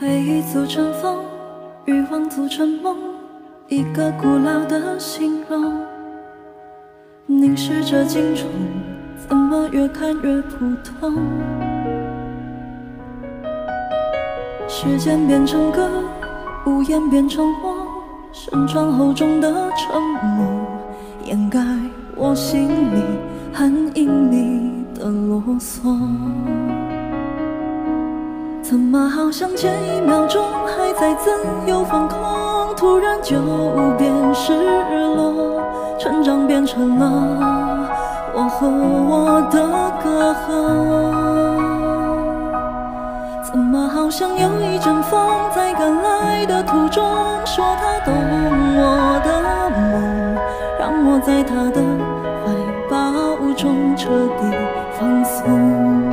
回忆组成风，欲望组成梦，一个古老的形容。凝视着镜中，怎么越看越普通？时间变成歌，无言变成我，身穿厚重的沉默，掩盖我心里很隐秘的啰嗦。怎么好像前一秒钟还在自由放空，突然就变失落？成长变成了我和我的隔阂。怎么好像有一阵风在赶来的途中，说他懂我的梦，让我在他的怀抱中彻底放松。